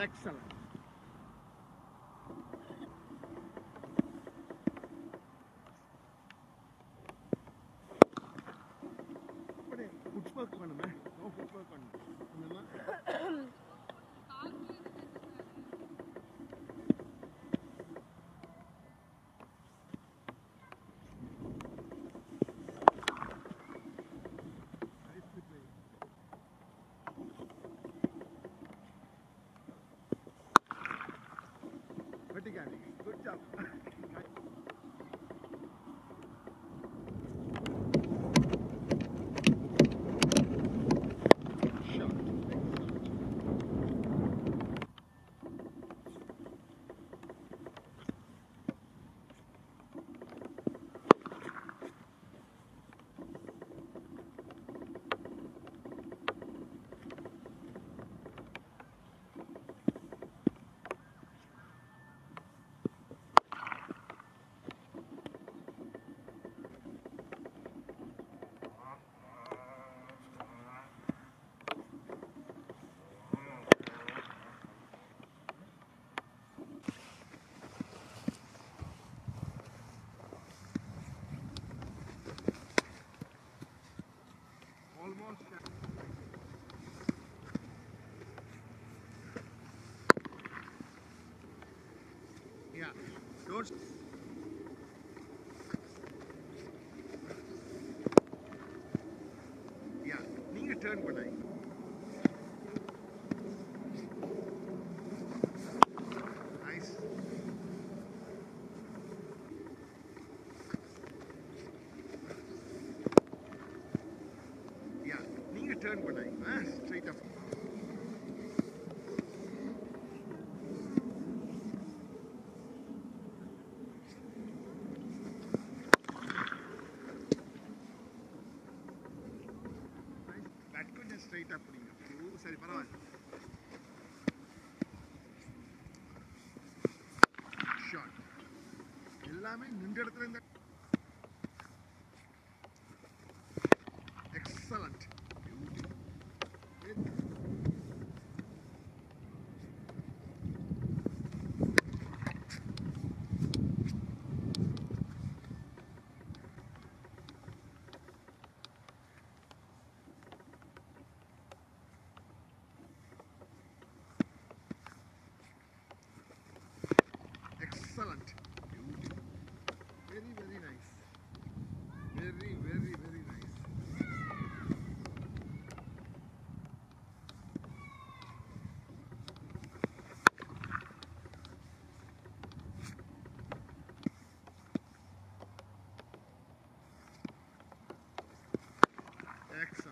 Excellent. Footwork on him, eh? No footwork on. Vertically. Good job. Yeah, George. Yeah, need a turn, Gunai. நீங்க turn பண்ணாய் ஆ straight அப் bad கொஞ்சம் straight அப் பண்ணீங்க ஓ, சரி பரவாயில்ல shot எல்லாமே நின்ற இடத்துல இந்த Excellent.